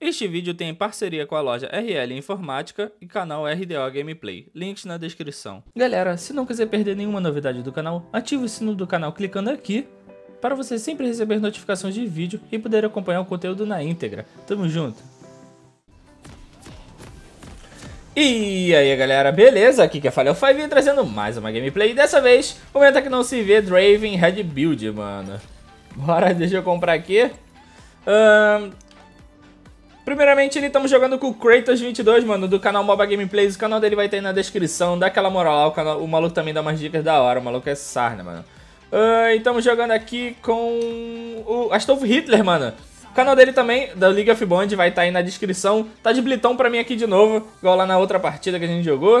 Este vídeo tem parceria com a loja RL Informática e canal RDO Gameplay, links na descrição. Galera, se não quiser perder nenhuma novidade do canal, ative o sino do canal clicando aqui, para você sempre receber notificações de vídeo e poder acompanhar o conteúdo na íntegra. Tamo junto! E aí galera, beleza? Aqui que é Falhou 5 trazendo mais uma gameplay. Dessa vez, momento que não se vê Draven Red Build, mano. Bora, deixa eu comprar aqui. Um, Primeiramente, ele estamos jogando com o Kratos22, mano, do canal Moba Gameplays. O canal dele vai ter aí na descrição. Dá aquela moral lá, o, canal, o maluco também dá umas dicas da hora. O maluco é sarna, mano. Uh, estamos jogando aqui com o Astolfo Hitler, mano. O canal dele também, da League of Bond, vai estar tá aí na descrição. Tá de blitão pra mim aqui de novo, igual lá na outra partida que a gente jogou.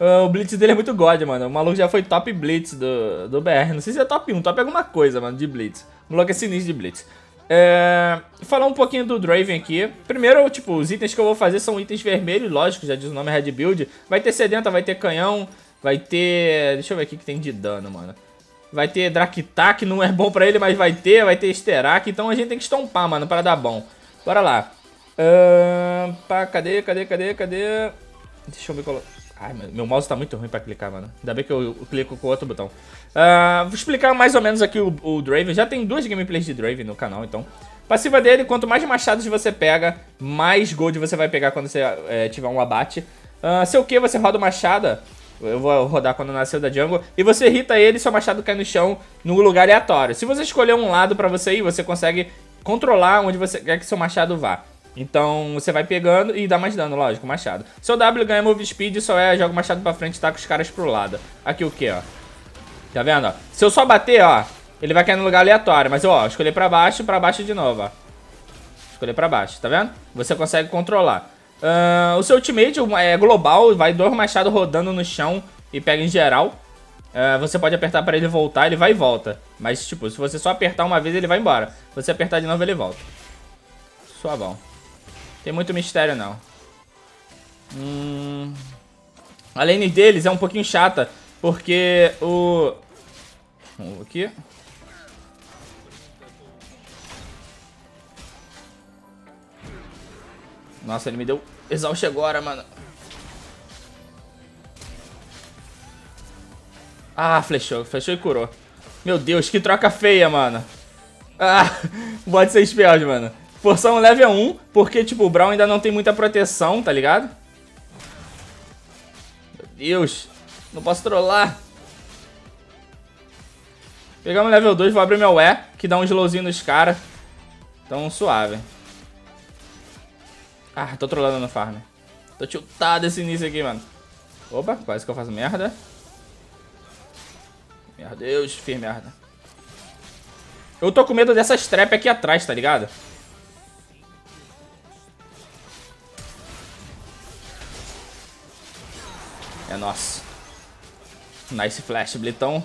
Uh, o Blitz dele é muito god, mano. O maluco já foi top Blitz do, do BR. Não sei se é top 1, top alguma coisa, mano, de Blitz. O maluco é sinistro de Blitz. É, falar um pouquinho do Draven aqui. Primeiro, tipo, os itens que eu vou fazer são itens vermelhos, lógico, já diz o nome Red Build. Vai ter sedenta, vai ter canhão, vai ter... Deixa eu ver aqui que tem de dano, mano. Vai ter Draktar, que não é bom pra ele, mas vai ter. Vai ter Sterak, então a gente tem que estompar, mano, pra dar bom. Bora lá. Uh, pá, cadê, cadê, cadê, cadê? Deixa eu ver qual... Ai, meu mouse tá muito ruim pra clicar, mano. Ainda bem que eu, eu clico com o outro botão. Uh, vou explicar mais ou menos aqui o, o Draven. Já tem duas gameplays de Draven no canal, então. Passiva dele, quanto mais machados você pega, mais gold você vai pegar quando você é, tiver um abate. Uh, seu que você roda o machado, eu vou rodar quando nasceu da jungle, e você irrita ele e seu machado cai no chão num lugar aleatório. Se você escolher um lado pra você ir, você consegue controlar onde você quer que seu machado vá. Então você vai pegando e dá mais dano, lógico, machado. Seu W ganha move speed, só é joga o machado pra frente e com os caras pro lado. Aqui o que, ó? Tá vendo, ó? Se eu só bater, ó, ele vai cair no lugar aleatório. Mas, ó, escolher pra baixo, pra baixo de novo, ó. Escolher pra baixo, tá vendo? Você consegue controlar. Uh, o seu ultimate é global, vai dois machados rodando no chão e pega em geral. Uh, você pode apertar pra ele voltar, ele vai e volta. Mas, tipo, se você só apertar uma vez, ele vai embora. Se você apertar de novo, ele volta. Suavão. Tem muito mistério, não. Hum... A lane deles é um pouquinho chata, porque o... Vamos aqui. Nossa, ele me deu exaust agora, mano. Ah, flechou. Flechou e curou. Meu Deus, que troca feia, mano. Ah, bode ser spells, mano. Forçar um level 1, porque, tipo, o Brown ainda não tem muita proteção, tá ligado? Meu Deus. Não posso trollar. Pegamos level 2, vou abrir meu E, que dá um slowzinho nos caras. Então, suave. Ah, tô trollando no farm. Tô tiltado esse início aqui, mano. Opa, quase que eu faço merda. Meu Deus, fiz merda. Eu tô com medo dessas trap aqui atrás, tá ligado? É nosso. Nice flash, Blitão.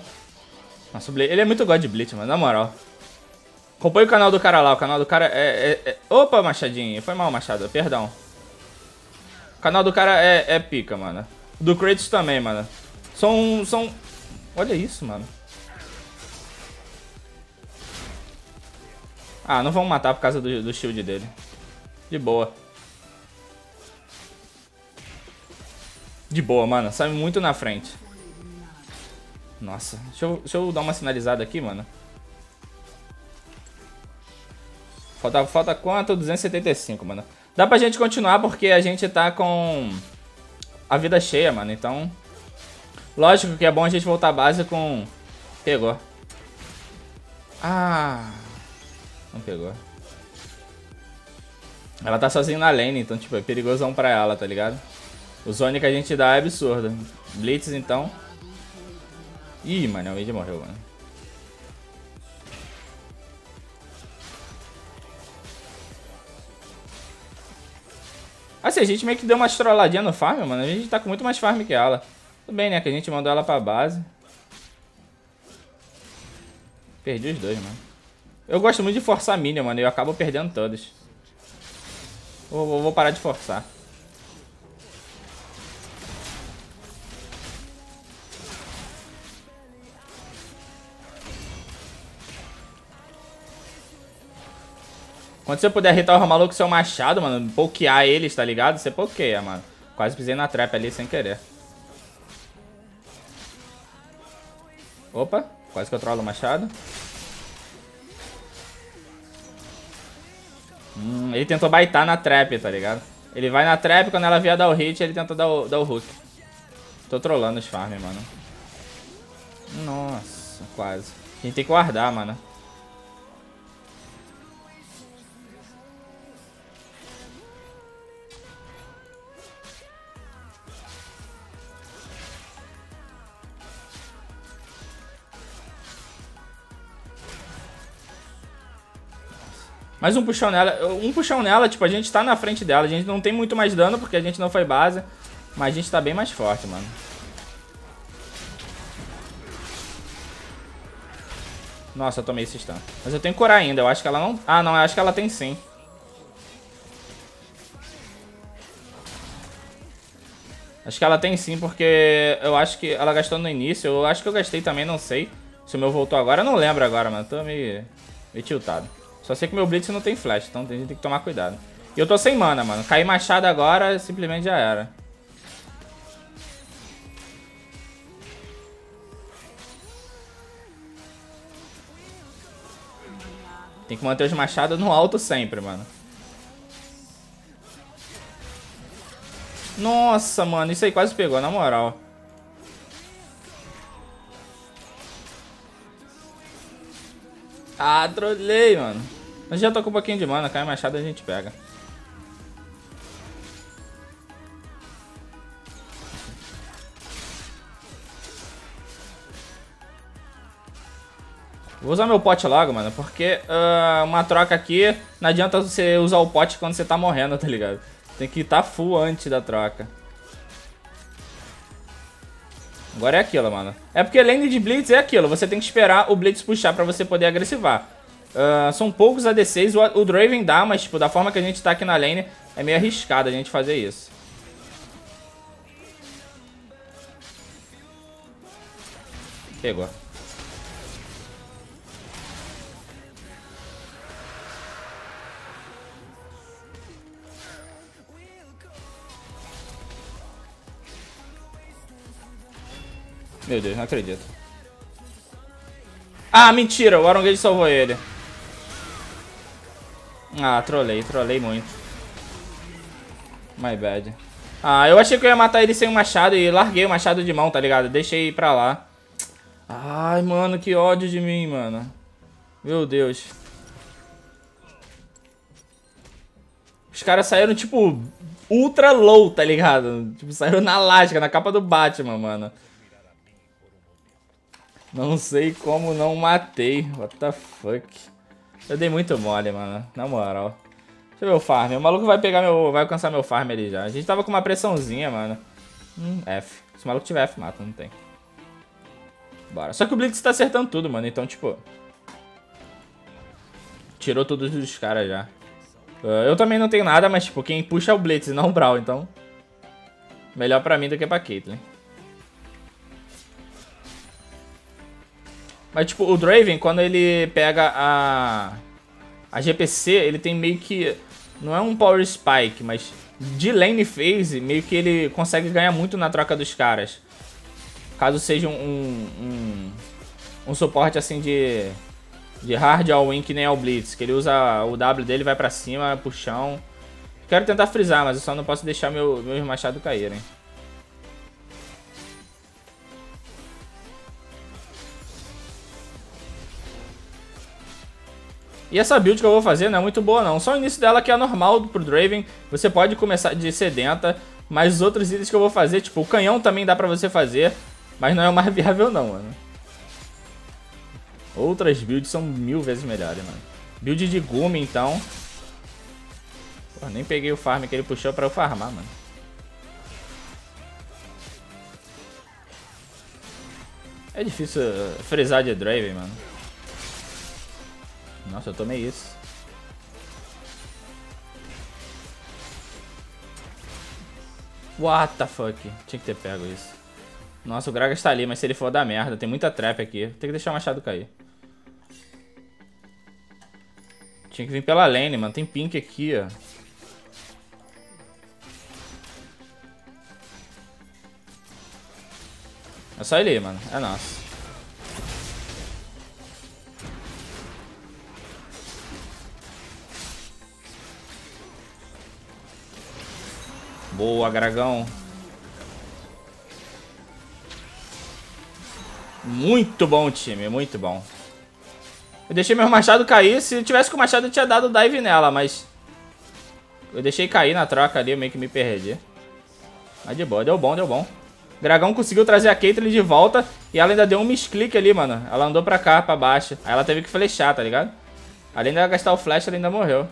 Nossa, ele é muito god de Blitz, mano, na moral. Acompanhe o canal do cara lá, o canal do cara é... é, é... Opa, Machadinho, foi mal, Machado, perdão. O canal do cara é, é pica, mano. Do Kratos também, mano. São... são... Olha isso, mano. Ah, não vamos matar por causa do, do shield dele. De boa. De boa, mano. Sai muito na frente. Nossa. Deixa eu, deixa eu dar uma sinalizada aqui, mano. Falta, falta quanto? 275, mano. Dá pra gente continuar porque a gente tá com a vida cheia, mano. Então, lógico que é bom a gente voltar à base com... Pegou. Ah... Não pegou. Ela tá sozinha na lane, então, tipo, é perigosão pra ela, tá ligado? O que a gente dá é absurdo. Blitz, então. Ih, mano, o Mid morreu, mano. Assim, a gente meio que deu uma trolladinha no farm, mano. A gente tá com muito mais farm que ela. Tudo bem, né? Que a gente mandou ela pra base. Perdi os dois, mano. Eu gosto muito de forçar minion, mano. E eu acabo perdendo todos. Vou, vou parar de forçar. Quando você puder hitar o maluco seu machado, mano, pokear eles, tá ligado? Você pokeia, mano. Quase pisei na trap ali sem querer. Opa, quase que eu trolo o machado. Hum, ele tentou baitar na trap, tá ligado? Ele vai na trap, quando ela vier dar o hit, ele tenta dar o, dar o hook. Tô trolando os farm, mano. Nossa, quase. A gente tem que guardar, mano. Mais um puxão nela. Um puxão nela, tipo, a gente tá na frente dela. A gente não tem muito mais dano porque a gente não foi base. Mas a gente tá bem mais forte, mano. Nossa, eu tomei esse stun. Mas eu tenho curar ainda. Eu acho que ela não... Ah, não. Eu acho que ela tem sim. Acho que ela tem sim, porque eu acho que ela gastou no início. Eu acho que eu gastei também, não sei. Se o meu voltou agora, eu não lembro agora, mano. Tô meio, meio tiltado. Só sei que meu Blitz não tem flash, então a gente tem que tomar cuidado. E eu tô sem mana, mano. Cair machado agora, simplesmente já era. Tem que manter os machados no alto sempre, mano. Nossa, mano, isso aí quase pegou, na moral. Ah, trolei, mano. Mas já tô com um pouquinho de mana, cai machado a gente pega. Vou usar meu pote logo, mano, porque uh, uma troca aqui, não adianta você usar o pote quando você tá morrendo, tá ligado? Tem que estar tá full antes da troca. Agora é aquilo, mano. É porque lane de Blitz é aquilo, você tem que esperar o Blitz puxar pra você poder agressivar. Uh, são poucos ADCs, o, o Draven dá, mas tipo, da forma que a gente tá aqui na lane, é meio arriscado a gente fazer isso. Pegou. Meu Deus, não acredito. Ah, mentira, o Arongage salvou ele. Ah, trolei, trolei muito. My bad. Ah, eu achei que eu ia matar ele sem o machado e larguei o machado de mão, tá ligado? Deixei pra lá. Ai, mano, que ódio de mim, mano. Meu Deus. Os caras saíram, tipo, ultra low, tá ligado? Tipo, saíram na lasca, na capa do Batman, mano. Não sei como não matei. What the fuck? Eu dei muito mole, mano. Na moral. Deixa eu ver o farm. O maluco vai pegar meu... Vai alcançar meu farm ali já. A gente tava com uma pressãozinha, mano. Hum, F. Se o maluco tiver F, mata. Não tem. Bora. Só que o Blitz tá acertando tudo, mano. Então, tipo... Tirou todos os caras já. Uh, eu também não tenho nada, mas, tipo, quem puxa é o Blitz, não o Brawl. Então... Melhor pra mim do que pra Caitlyn. Mas, tipo, o Draven, quando ele pega a... A GPC, ele tem meio que... Não é um Power Spike, mas de lane phase, meio que ele consegue ganhar muito na troca dos caras. Caso seja um... Um, um suporte, assim, de... De hard all-in que nem é o Blitz. Que ele usa o W dele, vai pra cima, chão. Quero tentar frisar, mas eu só não posso deixar meu, meus machados caírem. E essa build que eu vou fazer não é muito boa não, só o início dela que é normal pro Draven, você pode começar de sedenta, mas os outros itens que eu vou fazer, tipo, o canhão também dá pra você fazer, mas não é o mais viável não, mano. Outras builds são mil vezes melhores, mano. Build de Gumi, então. Pô, nem peguei o farm que ele puxou pra eu farmar, mano. É difícil frisar de Draven, mano. Nossa, eu tomei isso. What the fuck? Tinha que ter pego isso. Nossa, o Gragas tá ali, mas se ele for dar merda, tem muita trap aqui. Tem que deixar o machado cair. Tinha que vir pela lane, mano. Tem pink aqui, ó. É só ele, mano. É nosso. Boa, Dragão. Muito bom time, muito bom. Eu deixei meu machado cair. Se tivesse com o machado, eu tinha dado dive nela, mas... Eu deixei cair na troca ali, eu meio que me perdi. Mas de boa, deu bom, deu bom. Dragão conseguiu trazer a Caitlyn de volta e ela ainda deu um misclick ali, mano. Ela andou pra cá, pra baixo. Aí ela teve que flechar, tá ligado? Além de ela gastar o flash, ela ainda morreu.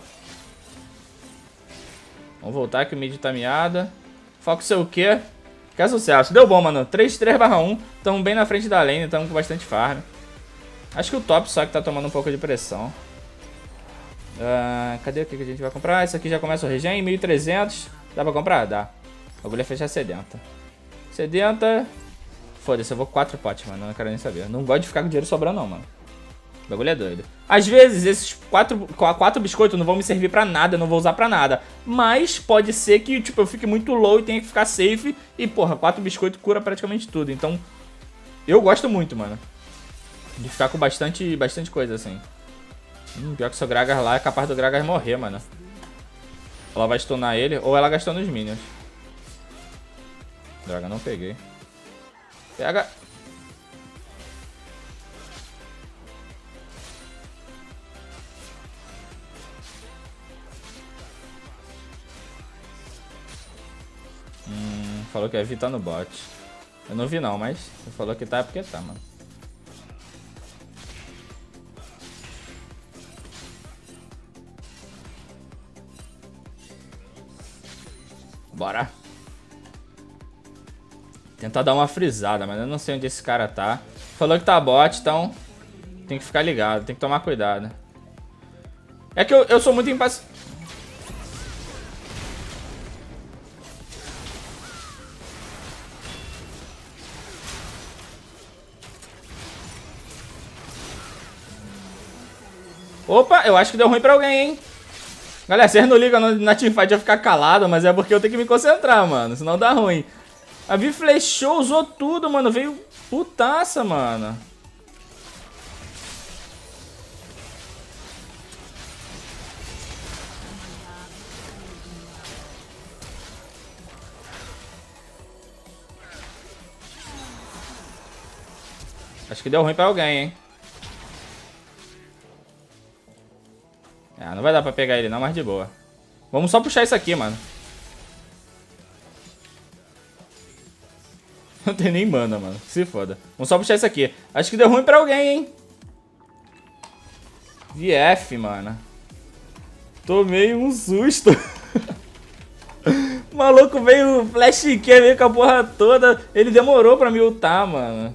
Vamos voltar que o mid tá miada. Foco seu o quê? Quer sucesso. Deu bom, mano. 3-3 barra 1. Tamo bem na frente da lane, tamo com bastante farm. Acho que o top só que tá tomando um pouco de pressão. Uh, cadê o que a gente vai comprar? Esse aqui já começa o regen, 1300. Dá pra comprar? Dá. O bagulho é fechar sedenta. Sedenta. Foda-se, eu vou com 4 potes, mano. Não quero nem saber. Não gosto de ficar com dinheiro sobrando, não, mano. O bagulho é doido. Às vezes, esses quatro, quatro biscoitos não vão me servir pra nada, não vou usar pra nada. Mas pode ser que, tipo, eu fique muito low e tenha que ficar safe. E, porra, quatro biscoitos cura praticamente tudo. Então, eu gosto muito, mano. De ficar com bastante, bastante coisa, assim. Hum, pior que seu Gragas lá é capaz do Gragas morrer, mano. Ela vai stunar ele, ou ela gastou nos minions. Droga, não peguei. Pega. Hum, falou que a Vi tá no bot. Eu não vi não, mas falou que tá porque tá, mano. Bora. Tentar dar uma frisada, mas eu não sei onde esse cara tá. Falou que tá bot, então tem que ficar ligado, tem que tomar cuidado. É que eu, eu sou muito impaciente. Opa, eu acho que deu ruim pra alguém, hein? Galera, vocês não ligam na teamfight eu ficar calado, mas é porque eu tenho que me concentrar, mano. Senão dá ruim. A Vi flechou, usou tudo, mano. Veio putaça, mano. Acho que deu ruim pra alguém, hein. Ah, não vai dar pra pegar ele não, mas de boa. Vamos só puxar isso aqui, mano. Não tem nem mana, mano. Se foda. Vamos só puxar isso aqui. Acho que deu ruim pra alguém, hein. VF, mano. Tomei um susto. o maluco veio flash que veio com a porra toda. Ele demorou pra me ultar, mano.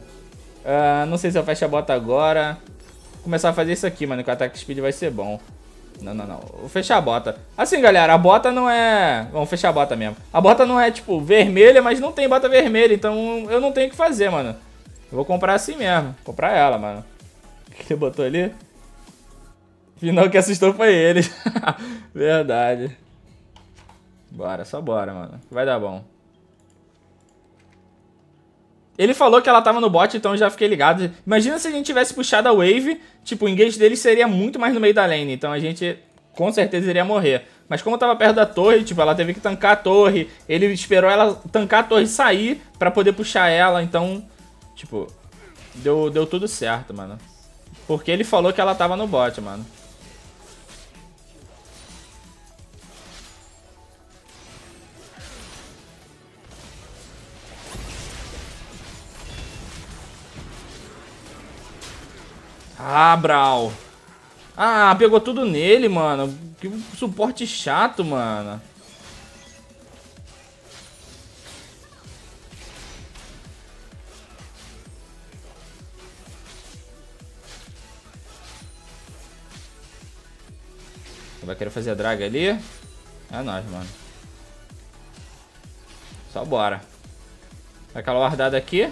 Uh, não sei se eu fecho a bota agora. Vou começar a fazer isso aqui, mano, que o ataque speed vai ser bom. Não, não, não. Vou fechar a bota. Assim, galera, a bota não é... Vamos fechar a bota mesmo. A bota não é, tipo, vermelha, mas não tem bota vermelha. Então eu não tenho o que fazer, mano. Eu vou comprar assim mesmo. Comprar ela, mano. O que você botou ali? Final que assustou foi ele. Verdade. Bora, só bora, mano. Vai dar bom. Ele falou que ela tava no bot, então eu já fiquei ligado. Imagina se a gente tivesse puxado a wave, tipo, o engage dele seria muito mais no meio da lane, então a gente com certeza iria morrer. Mas como tava perto da torre, tipo, ela teve que tancar a torre, ele esperou ela tancar a torre e sair pra poder puxar ela, então, tipo, deu, deu tudo certo, mano. Porque ele falou que ela tava no bot, mano. Ah, Brau. Ah, pegou tudo nele, mano. Que suporte chato, mano. Vai querer fazer a drag ali? É nóis, mano. Só bora. Aquela guardada aqui.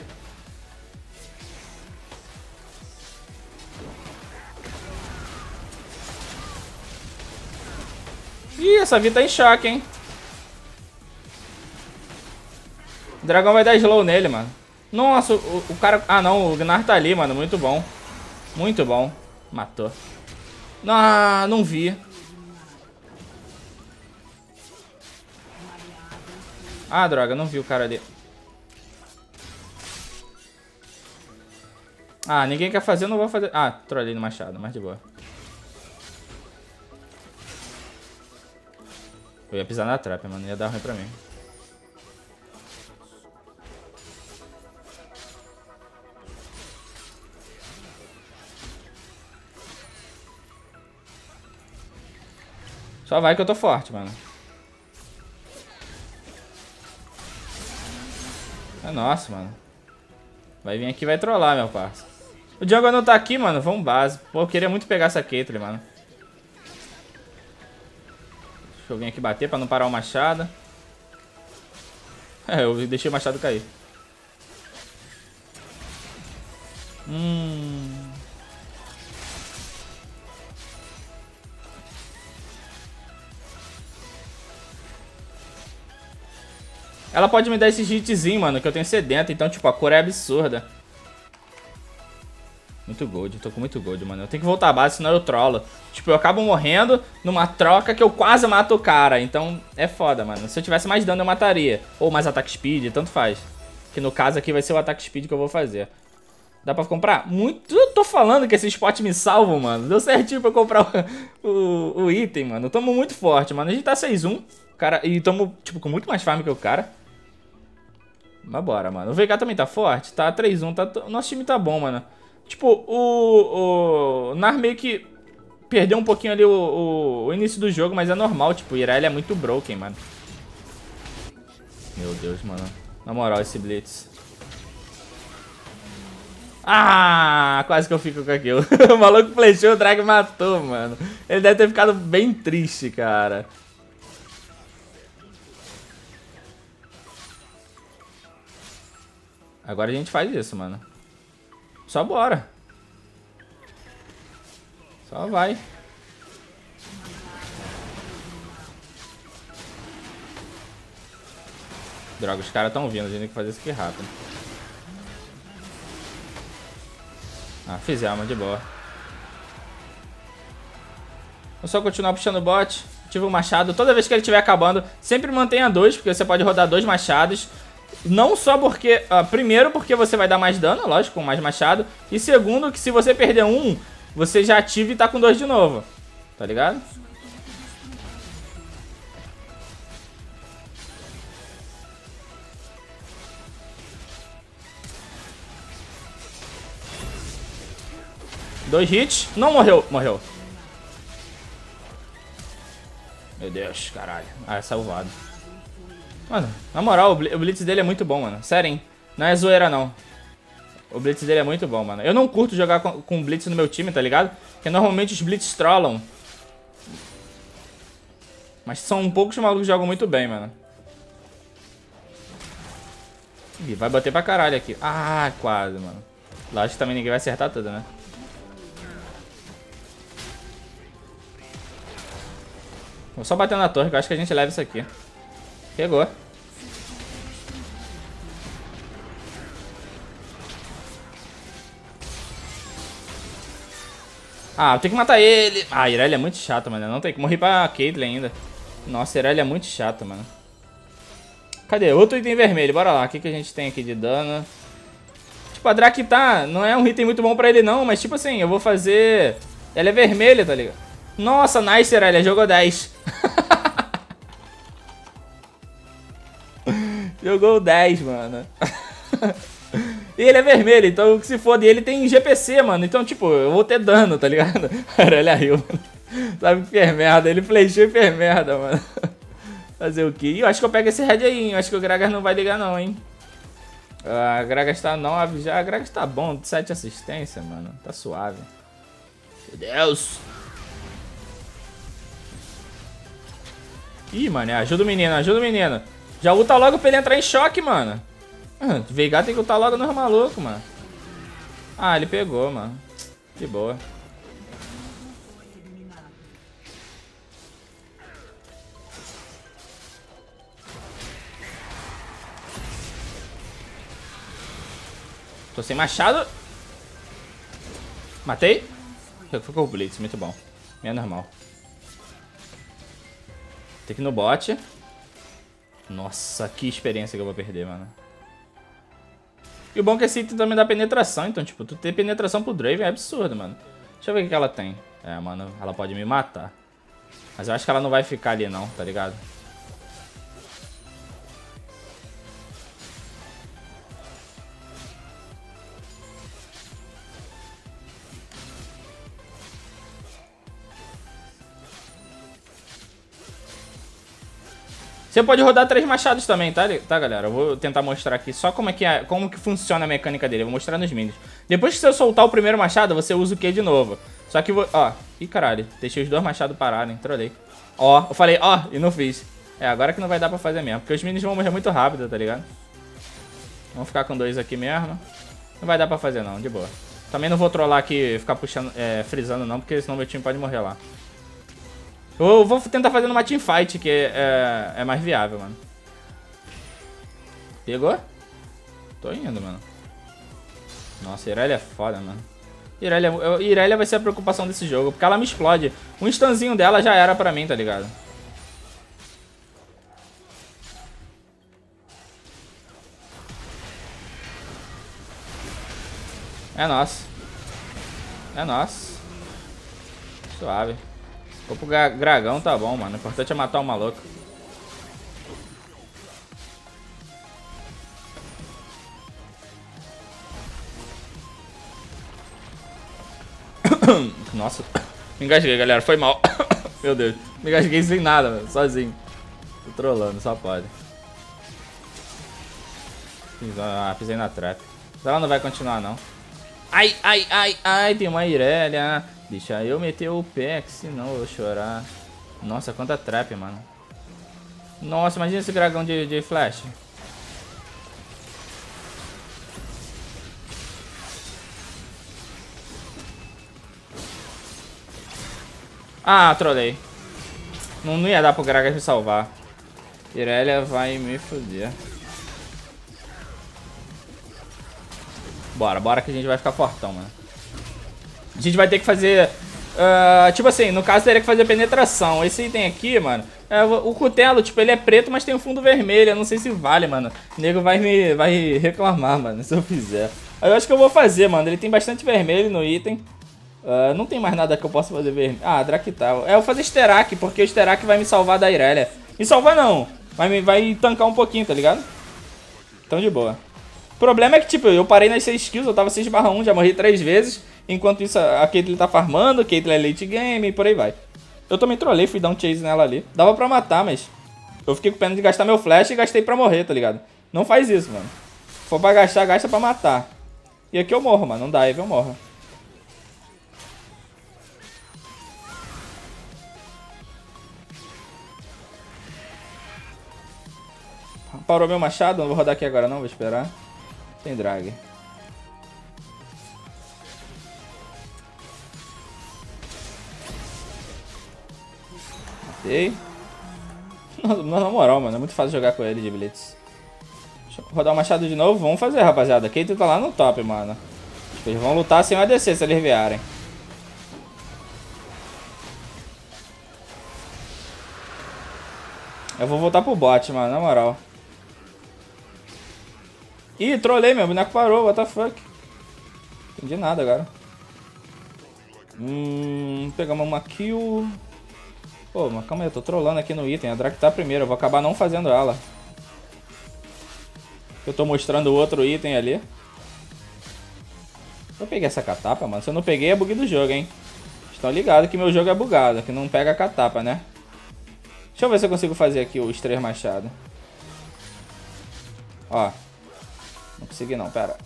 Ih, essa vida tá em choque, hein? O dragão vai dar slow nele, mano. Nossa, o, o cara... Ah, não, o Gnar tá ali, mano. Muito bom. Muito bom. Matou. Ah, não vi. Ah, droga, não vi o cara ali. Ah, ninguém quer fazer, eu não vou fazer. Ah, trolei no machado, mas de boa. Eu ia pisar na trap, mano. Ia dar ruim pra mim. Só vai que eu tô forte, mano. É nossa, mano. Vai vir aqui e vai trollar, meu parça. O jungle não tá aqui, mano. Vamos base. Pô, eu queria muito pegar essa Caitlyn, mano. Deixa eu vir aqui bater pra não parar o machado. É, eu deixei o machado cair. Hum... Ela pode me dar esse hitzinho, mano, que eu tenho sedento. Então, tipo, a cor é absurda. Muito gold, tô com muito gold, mano. Eu tenho que voltar à base, senão eu trolo. Tipo, eu acabo morrendo numa troca que eu quase mato o cara. Então, é foda, mano. Se eu tivesse mais dano, eu mataria. Ou mais ataque speed, tanto faz. Que no caso aqui vai ser o ataque speed que eu vou fazer. Dá pra comprar? Muito. Eu tô falando que esse spot me salva, mano. Deu certinho pra comprar o, o, o item, mano. Tamo muito forte, mano. A gente tá 6-1. Cara, e tamo, tipo, com muito mais farm que o cara. Mas bora, mano. O VK também tá forte? Tá 3-1. Tá... Nosso time tá bom, mano. Tipo, o... O Nar meio que perdeu um pouquinho ali o, o, o início do jogo, mas é normal. Tipo, o Irelia é muito broken, mano. Meu Deus, mano. Na moral, esse Blitz. Ah, quase que eu fico com aquilo. o maluco flechou, o drag matou, mano. Ele deve ter ficado bem triste, cara. Agora a gente faz isso, mano. Só bora. Só vai. Droga, os caras estão vindo. A gente tem que fazer isso aqui rápido. Ah, fizemos, de boa. Vou só continuar puxando o bot. Tive um machado. Toda vez que ele estiver acabando, sempre mantenha dois, porque você pode rodar dois machados. Não só porque... Uh, primeiro, porque você vai dar mais dano, lógico, com mais machado. E segundo, que se você perder um, você já ativa e tá com dois de novo. Tá ligado? Dois hits. Não morreu. Morreu. Meu Deus, caralho. Ah, é salvado. Mano, na moral, o Blitz dele é muito bom, mano. Sério, hein? Não é zoeira, não. O Blitz dele é muito bom, mano. Eu não curto jogar com, com Blitz no meu time, tá ligado? Porque normalmente os Blitz trollam. Mas são poucos malucos que jogam muito bem, mano. Ih, vai bater pra caralho aqui. Ah, quase, mano. Lógico que também ninguém vai acertar tudo, né? Vou só bater na torre, que eu acho que a gente leva isso aqui. Pegou. Ah, eu tenho que matar ele. Ah, a Irelia é muito chata, mano. não tem que morrer pra Caitlyn ainda. Nossa, a Irelia é muito chata, mano. Cadê? Outro item vermelho. Bora lá. O que, que a gente tem aqui de dano? Tipo, a Drake tá... Não é um item muito bom pra ele, não. Mas, tipo assim, eu vou fazer... Ela é vermelha, tá ligado? Nossa, nice, Irelia. Jogou 10. Jogou 10, mano. e ele é vermelho, então se for dele tem GPC, mano. Então, tipo, eu vou ter dano, tá ligado? Olha aí, mano. Sabe que fez merda? Ele flechou e fez merda, mano. Fazer o quê? Eu acho que eu pego esse red aí, hein? Eu acho que o Gragas não vai ligar não, hein? A Gragas tá 9 já. A Gragas tá bom, 7 assistência, mano. Tá suave. Meu Deus. Ih, mano, ajuda o menino, ajuda o menino. Já ulta logo pra ele entrar em choque, mano. Uhum, Veigar tem que ultar logo nos malucos, mano. Ah, ele pegou, mano. De boa. Tô sem machado. Matei. Ficou o Blitz, muito bom. É normal. Tem que ir no bot. Nossa, que experiência que eu vou perder, mano. E o bom é que esse item também dá penetração, então, tipo, tu ter penetração pro Draven é absurdo, mano. Deixa eu ver o que ela tem. É, mano, ela pode me matar. Mas eu acho que ela não vai ficar ali não, tá ligado? Você pode rodar três machados também, tá, tá galera? Eu vou tentar mostrar aqui só como, é que é, como que funciona a mecânica dele. Eu vou mostrar nos minions. Depois que você soltar o primeiro machado, você usa o Q de novo. Só que, ó... Ih, caralho. Deixei os dois machados pararem. Trolei. Ó, eu falei, ó, e não fiz. É, agora que não vai dar pra fazer mesmo. Porque os minions vão morrer muito rápido, tá ligado? Vamos ficar com dois aqui mesmo. Não vai dar pra fazer não, de boa. Também não vou trollar aqui, ficar puxando, é, frisando não, porque senão meu time pode morrer lá. Eu vou tentar fazer numa teamfight, que é, é mais viável, mano. Pegou? Tô indo, mano. Nossa, Irelia é foda, mano. Irelia, Irelia vai ser a preocupação desse jogo, porque ela me explode. Um stunzinho dela já era pra mim, tá ligado? É nosso. É nosso. Suave. Vou pro dragão, tá bom, mano. O importante é matar o maluco. Nossa, me engasguei, galera. Foi mal. Meu Deus. Me engasguei sem nada, mano. Sozinho. Tô trolando, só pode. Ah, pisei na trap. Ela não vai continuar, não. Ai, ai, ai, ai, tem uma Irelia. Deixa eu meter o pé, que senão eu vou chorar. Nossa, quanta trap, mano. Nossa, imagina esse dragão de, de flash. Ah, trolei. Não, não ia dar pro Gragas me salvar. Irelia vai me foder. Bora, bora que a gente vai ficar fortão, mano. A gente vai ter que fazer... Uh, tipo assim, no caso teria que fazer penetração. Esse item aqui, mano, é, o cutelo, tipo, ele é preto, mas tem um fundo vermelho. Eu não sei se vale, mano. O nego vai me vai reclamar, mano, se eu fizer. Eu acho que eu vou fazer, mano. Ele tem bastante vermelho no item. Uh, não tem mais nada que eu possa fazer vermelho. Ah, Drakital. É, eu vou fazer Sterak, porque o Sterak vai me salvar da Irelia. Me salvar não. Vai, me, vai tancar um pouquinho, tá ligado? Então de boa. O problema é que, tipo, eu parei nas 6 kills, eu tava 6 barra 1, já morri 3 vezes. Enquanto isso, a Caitlyn tá farmando, Caitlyn é late game e por aí vai. Eu também trolei, fui dar um chase nela ali. Dava pra matar, mas eu fiquei com pena de gastar meu flash e gastei pra morrer, tá ligado? Não faz isso, mano. Se for pra gastar, gasta pra matar. E aqui eu morro, mano. Não dá, eu morro. Parou meu machado, não vou rodar aqui agora não, vou esperar. Tem drag. Matei. Na moral, mano, é muito fácil jogar com ele de Blitz. Deixa eu rodar o machado de novo. Vamos fazer, rapaziada. Keito tá lá no top, mano. Eles vão lutar sem o ADC se eles vierem. Eu vou voltar pro bot, mano, na moral. Ih, trolei, meu boneco parou, what the fuck. Entendi nada agora. Hum, pegamos uma kill. Pô, mas calma aí, eu tô trolando aqui no item. A Drake tá primeiro, eu vou acabar não fazendo ela. Eu tô mostrando outro item ali. Eu peguei essa catapa, mano. Se eu não peguei, é bug do jogo, hein. Estão ligados que meu jogo é bugado, que não pega a catapa, né? Deixa eu ver se eu consigo fazer aqui os três machados. Ó. Não consegui não, pera.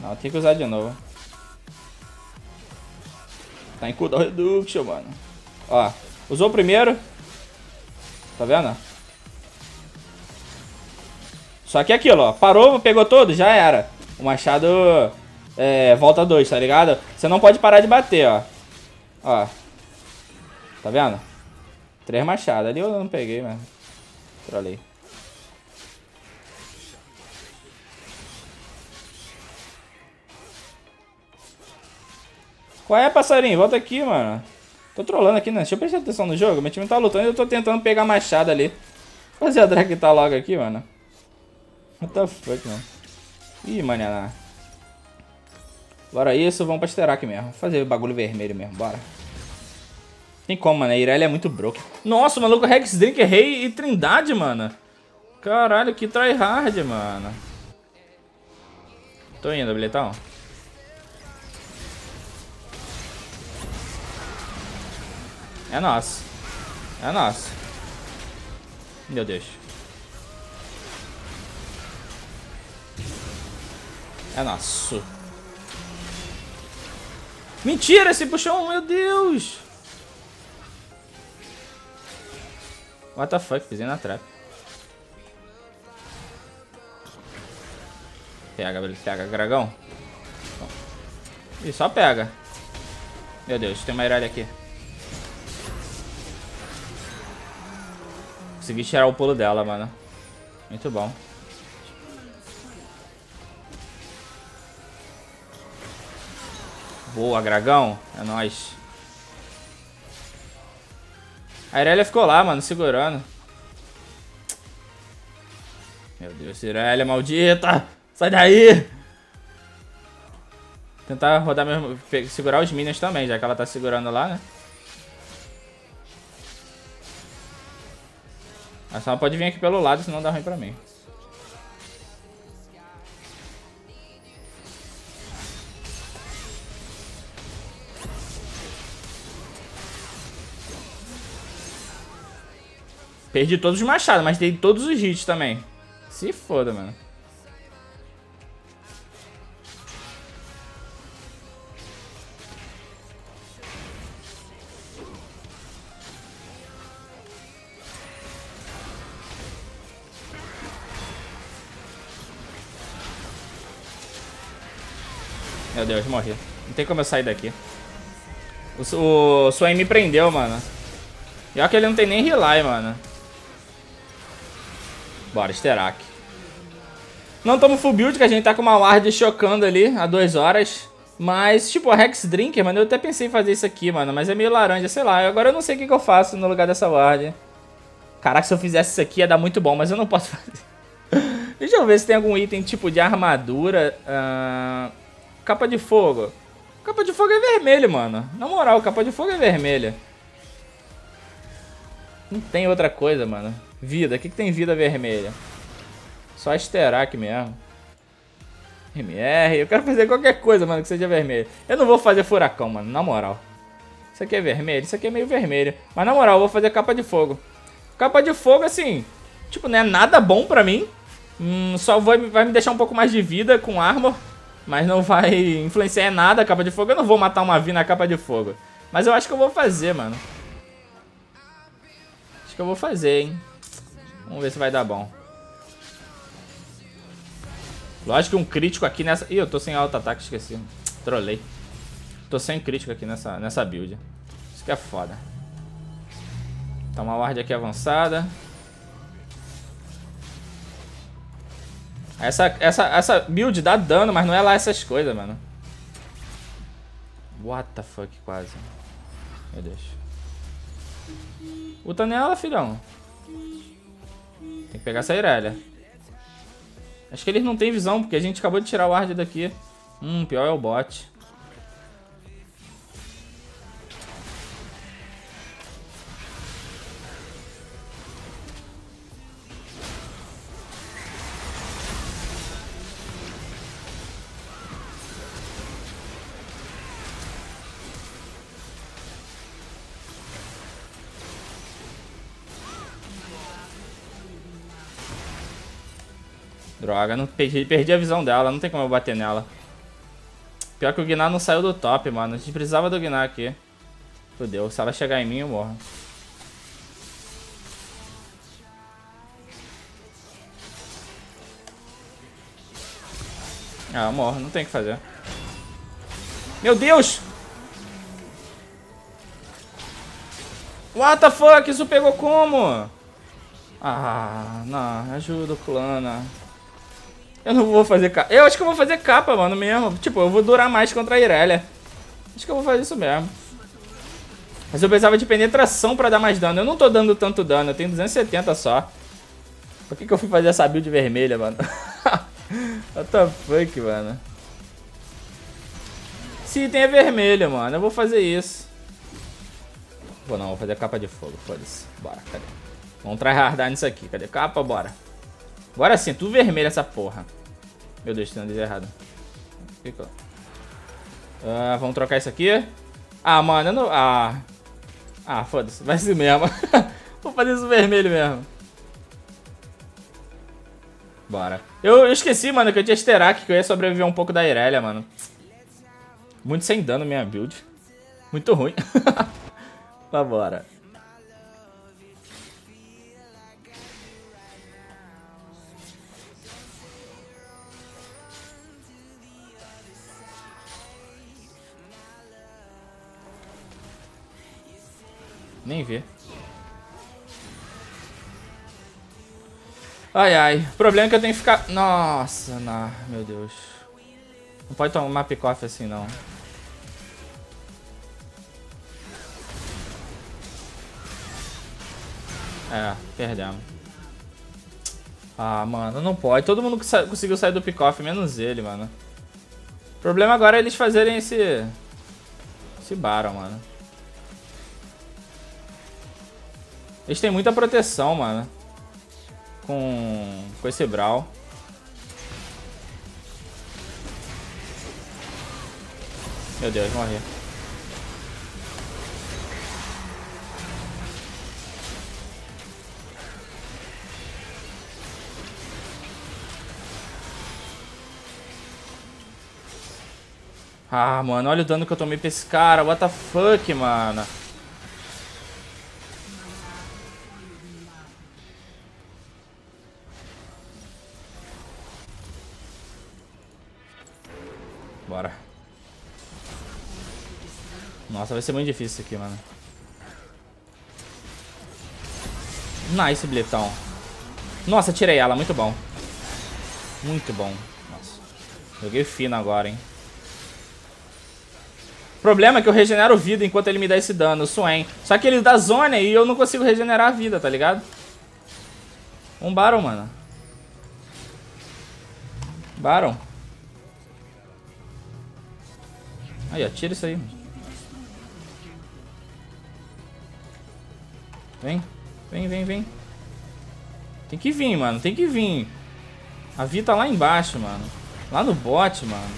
Não, tem que usar de novo. Tá em cooldown reduction, mano. Ó, usou o primeiro. Tá vendo? Só que aquilo, ó. Parou, pegou todo, já era. O machado é, volta dois, tá ligado? Você não pode parar de bater, ó. Ó. Tá vendo? Três machados. Ali eu não peguei, mano. Trolei. Qual é, passarinho? Volta aqui, mano. Tô trolando aqui, né? Deixa eu prestar atenção no jogo. Meu time tá lutando e eu tô tentando pegar machado ali. Fazer a drag tá logo aqui, mano. What the fuck, mano. Ih, mané. Bora isso, vamos pra Sterak mesmo. Fazer bagulho vermelho mesmo, bora. Tem como, mano. A Irelia é muito broke. Nossa, maluco, Rex Drink, Rei e Trindade, mano. Caralho, que tryhard, mano. Tô indo, bilhetão. É nosso. É nosso. Meu Deus. É nosso. Mentira, esse puxão, meu Deus. What the fuck, pisei na trap. Pega, pega, dragão. Ih, só pega. Meu Deus, tem uma Irelia aqui. Consegui tirar o pulo dela, mano. Muito bom. Boa, Dragão. É nóis. A Irelia ficou lá, mano, segurando. Meu Deus, Irelia maldita! Sai daí! Tentar rodar mesmo, segurar os minions também, já que ela tá segurando lá, né? A só pode vir aqui pelo lado, senão dá ruim pra mim. Perdi todos os machados, mas dei todos os hits também. Se foda, mano. Meu Deus, morri. Não tem como eu sair daqui. O, o Swain me prendeu, mano. Olha que ele não tem nem relay, mano. Bora, Sterak. Não estamos full build, que a gente tá com uma ward chocando ali há duas horas. Mas, tipo, a Rex Drinker, mano, eu até pensei em fazer isso aqui, mano. Mas é meio laranja, sei lá. Agora eu não sei o que, que eu faço no lugar dessa ward. Caraca, se eu fizesse isso aqui ia dar muito bom, mas eu não posso fazer. Deixa eu ver se tem algum item tipo de armadura. Uh... Capa de fogo. Capa de fogo é vermelho, mano. Na moral, capa de fogo é vermelha. Não tem outra coisa, mano. Vida. O que, que tem vida vermelha? Só Sterak mesmo. MR. Eu quero fazer qualquer coisa, mano, que seja vermelho. Eu não vou fazer furacão, mano. Na moral. Isso aqui é vermelho? Isso aqui é meio vermelho. Mas na moral, eu vou fazer capa de fogo. Capa de fogo, assim... Tipo, não é nada bom pra mim. Hum, só vai, vai me deixar um pouco mais de vida com armor. Mas não vai influenciar em nada a capa de fogo. Eu não vou matar uma V na capa de fogo. Mas eu acho que eu vou fazer, mano. Acho que eu vou fazer, hein. Vamos ver se vai dar bom. Lógico que um crítico aqui nessa... Ih, eu tô sem auto-ataque, esqueci. Trolei. Tô sem crítico aqui nessa, nessa build. Isso que é foda. Tá uma ward aqui avançada. Essa, essa, essa build dá dano, mas não é lá essas coisas, mano. What the fuck, quase. Meu Deus. Luta nela, filhão. Tem que pegar essa Irelia. Acho que eles não têm visão, porque a gente acabou de tirar o Ward daqui. Hum, pior é o bot. Droga, não perdi, perdi a visão dela, não tem como eu bater nela. Pior que o Gnar não saiu do top, mano. A gente precisava do Gnar aqui. Fudeu, se ela chegar em mim, eu morro. Ah, eu morro, não tem o que fazer. Meu Deus! What the fuck? Isso pegou como? Ah, não. Ajuda o. Eu não vou fazer capa. Eu acho que eu vou fazer capa, mano, mesmo. Tipo, eu vou durar mais contra a Irelia. Acho que eu vou fazer isso mesmo. Mas eu precisava de penetração pra dar mais dano. Eu não tô dando tanto dano, eu tenho 270 só. Por que, que eu fui fazer essa build vermelha, mano? What the fuck, mano? Esse item é vermelho, mano. Eu vou fazer isso. Vou não, vou fazer capa de fogo. Foda-se. Bora, cadê? Vamos tryhardar nisso aqui. Cadê capa? Bora. Agora sim, tudo vermelho essa porra. Meu Deus, tem nada errado. Ah, vamos trocar isso aqui. Ah, mano, eu não... Ah, ah foda-se. Vai ser mesmo. vou fazer isso vermelho mesmo. Bora. Eu, eu, esqueci, mano, que eu tinha Sterak, que eu ia sobreviver um pouco da Irelia, mano. Muito sem dano minha build. Muito ruim. Mas Nem ver. Ai, ai. O problema é que eu tenho que ficar... Nossa, não. Meu Deus. Não pode tomar pick-off assim, não. É, perdemos. Ah, mano, não pode. Todo mundo conseguiu sair do pick-off, menos ele, mano. O problema agora é eles fazerem esse... Esse Baron, mano. Eles têm muita proteção, mano. Com, com esse Brawl. Meu Deus, morri. Ah, mano, olha o dano que eu tomei pra esse cara. What the fuck, mano. Bora. Nossa, vai ser muito difícil isso aqui, mano. Nice, bilhetão. Nossa, tirei ela. Muito bom. Muito bom. Nossa. Joguei fino agora, hein. O problema é que eu regenero vida enquanto ele me dá esse dano, o Swain. Só que ele dá zona e eu não consigo regenerar a vida, tá ligado? Um Baron, mano. Baron. Aí, ó, tira isso aí. Vem, vem, vem, vem. Tem que vir, mano, tem que vir. A Vi tá lá embaixo, mano. Lá no bot, mano.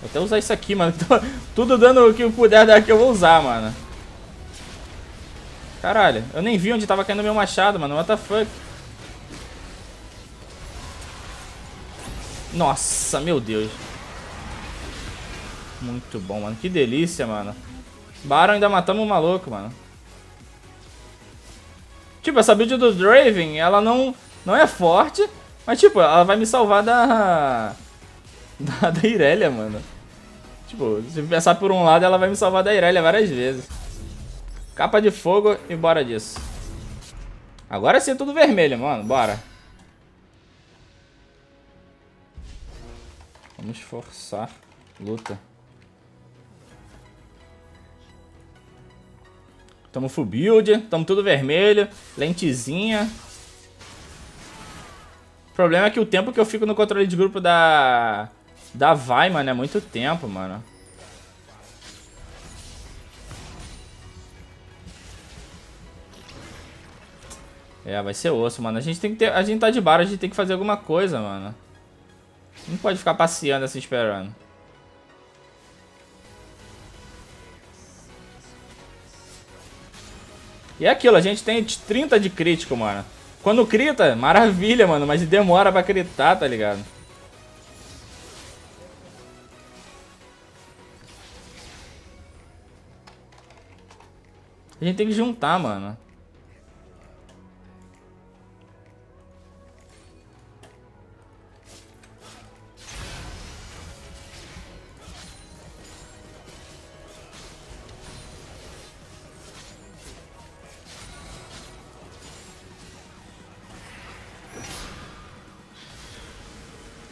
Vou até usar isso aqui, mano. Tudo dando o que eu puder dar que eu vou usar, mano. Caralho, eu nem vi onde tava caindo meu machado, mano. What the fuck? Nossa, meu Deus. Muito bom, mano. Que delícia, mano. Baron ainda matamos um maluco, mano. Tipo, essa build do Draven, ela não, não é forte, mas tipo, ela vai me salvar da... Da, da Irelia, mano. Tipo, se pensar por um lado, ela vai me salvar da Irelia várias vezes. Capa de fogo e bora disso. Agora sim é tudo vermelho, mano. Bora. Vamos forçar. Luta. Tamo full build, tamo tudo vermelho, lentezinha. O problema é que o tempo que eu fico no controle de grupo da... Da Vai, mano, é muito tempo, mano. É, vai ser osso, mano. A gente tem que ter... A gente tá de bar, a gente tem que fazer alguma coisa, mano. Não pode ficar passeando assim esperando. E é aquilo, a gente tem 30 de crítico, mano. Quando crita, maravilha, mano, mas demora pra critar, tá ligado? A gente tem que juntar, mano.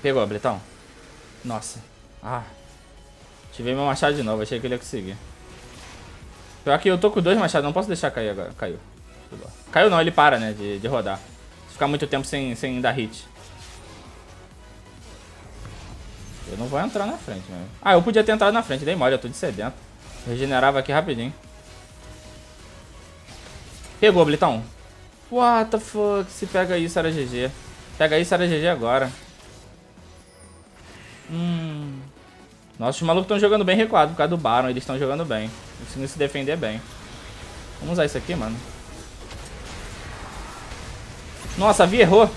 Pegou, Bletão. Nossa. Ah. Tive meu machado de novo, achei que ele ia conseguir. Pior que eu tô com dois machados, não posso deixar cair agora. Caiu. Caiu não, ele para, né, de, de rodar. Se ficar muito tempo sem, sem dar hit. Eu não vou entrar na frente, mesmo. Ah, eu podia ter entrado na frente, dei mole, eu tô de sedento. Regenerava aqui rapidinho. Pegou, Blitão. What the fuck? Se pega isso, era GG. Pega isso, era GG agora. Nossa, os malucos estão jogando bem recuado por causa do Baron. Eles estão jogando bem. Conseguindo se defender bem. Vamos usar isso aqui, mano. Nossa, a Vi errou.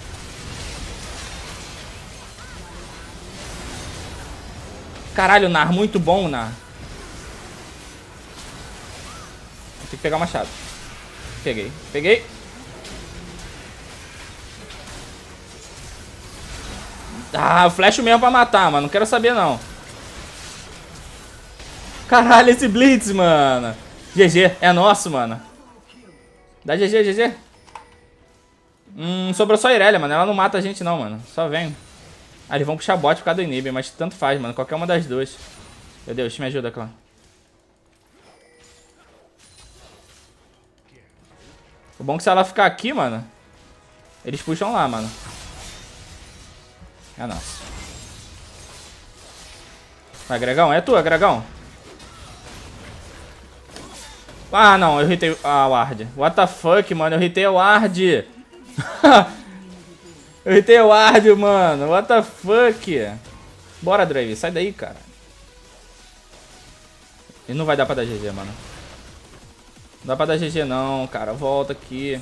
Caralho, Nar, muito bom, Nar. Tem que pegar o machado. Peguei, peguei. Ah, flash mesmo pra matar, mano. Não quero saber, não. Caralho, esse Blitz, mano. GG, é nosso, mano. Dá GG, GG. Hum, sobrou só a Irelia, mano. Ela não mata a gente, não, mano. Só vem. Ah, eles vão puxar bot por causa do Inib, mas tanto faz, mano. Qualquer uma das duas. Meu Deus, me ajuda, clã. O bom é que se ela ficar aqui, mano, eles puxam lá, mano. É nosso. Vai, Gregão. É tua, Gregão. Ah, não. Eu hitei a Ward. What the fuck, mano. Eu hitei a Ward. eu hitei a Ward, mano. What the fuck. Bora, Drave. Sai daí, cara. E não vai dar pra dar GG, mano. Não dá pra dar GG não, cara. Volta aqui.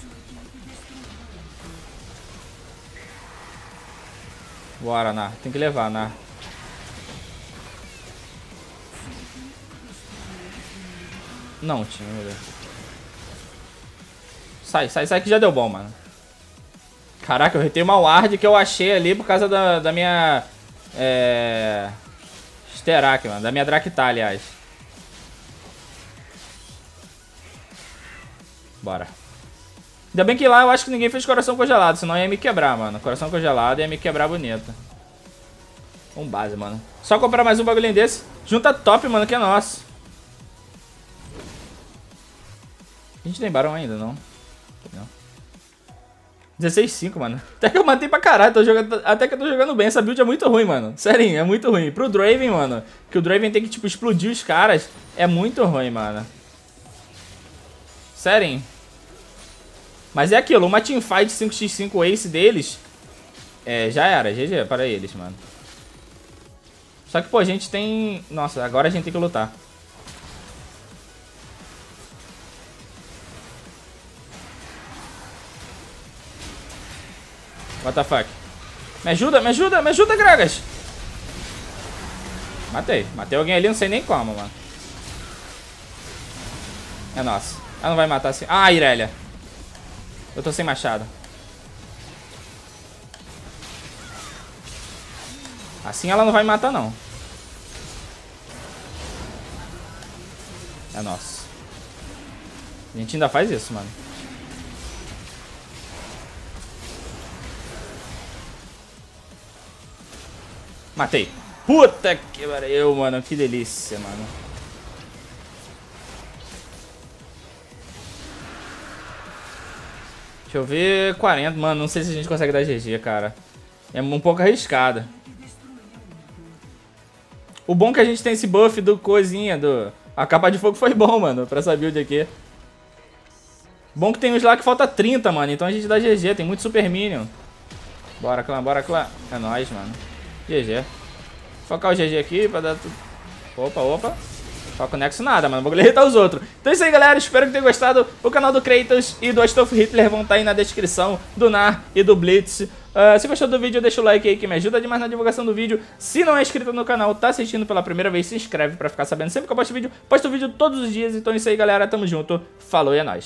Bora, Nar. Tem que levar, Nar. Não, time, meu Deus. Sai, sai, sai que já deu bom, mano. Caraca, eu retei uma ward que eu achei ali por causa da, da minha... É... Sterak, mano. Da minha Draktar, aliás. Bora. Ainda bem que lá eu acho que ninguém fez coração congelado, senão ia me quebrar, mano. Coração congelado ia me quebrar bonito. Um base, mano. Só comprar mais um bagulhinho desse. Junta top, mano, que é nosso. A gente tem barão ainda, não? Não. 16-5, mano. Até que eu matei pra caralho. Tô jogando, até que eu tô jogando bem. Essa build é muito ruim, mano. Sério, é muito ruim. Pro Draven, mano, que o Draven tem que, tipo, explodir os caras, é muito ruim, mano. Sério. Mas é aquilo, uma teamfight 5x5 ace deles, é, já era, GG para eles, mano. Só que, pô, a gente tem... Nossa, agora a gente tem que lutar. Fuck? Me ajuda, me ajuda, me ajuda, Gragas! Matei. Matei alguém ali, não sei nem como, mano. É nossa. Ela não vai matar assim. Ah, Irelia. Eu tô sem machado. Assim ela não vai matar, não. É nosso. A gente ainda faz isso, mano. Matei. Puta que pariu, mano. Que delícia, mano. Deixa eu ver. 40, mano. Não sei se a gente consegue dar GG, cara. É um pouco arriscada. O bom é que a gente tem esse buff do coisinha, do... A capa de fogo foi bom, mano, pra essa build aqui. Bom que tem uns lá que falta 30, mano. Então a gente dá GG, tem muito super minion. Bora, clã, bora, clã. É nóis, mano. GG. Focar o GG aqui pra dar tudo. Opa, opa. Foca o Nexo nada, mano. Vou irritar os outros. Então é isso aí, galera. Espero que tenham gostado. O canal do Kratos e do Astolfo Hitler vão estar aí na descrição. Do Nar e do Blitz. Uh, se gostou do vídeo, deixa o like aí que me ajuda demais na divulgação do vídeo. Se não é inscrito no canal, tá assistindo pela primeira vez, se inscreve pra ficar sabendo sempre que eu posto vídeo. Posto vídeo todos os dias. Então é isso aí, galera. Tamo junto. Falou e é nóis.